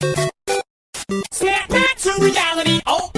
Snap back to reality. Oh.